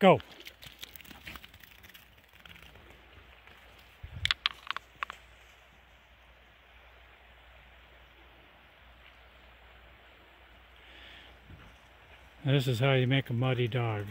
Go. This is how you make a muddy dog.